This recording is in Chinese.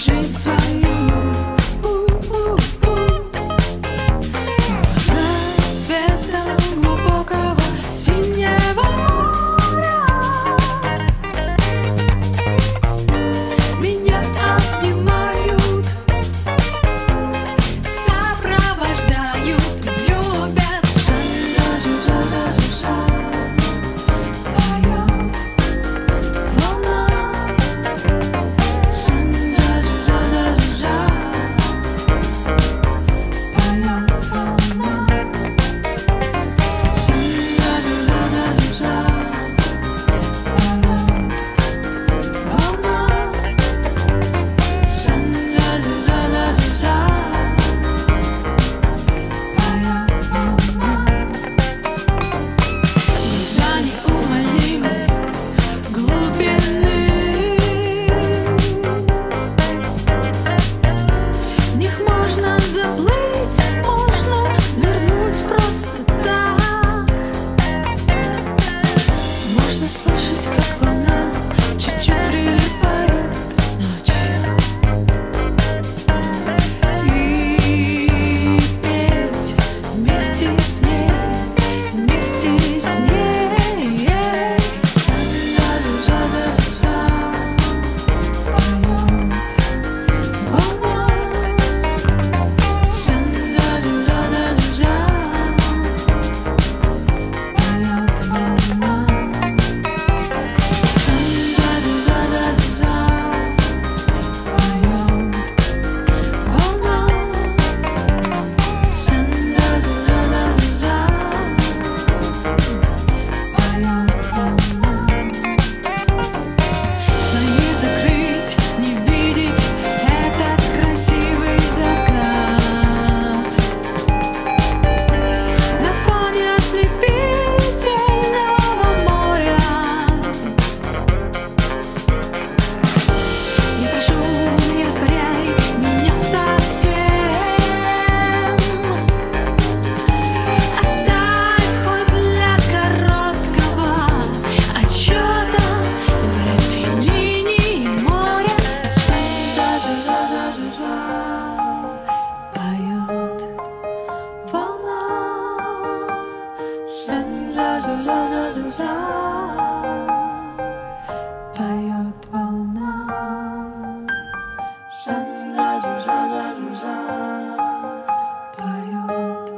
Je sois 沙沙沙沙沙沙，白鸥点浪。沙沙沙沙沙沙，白鸥点。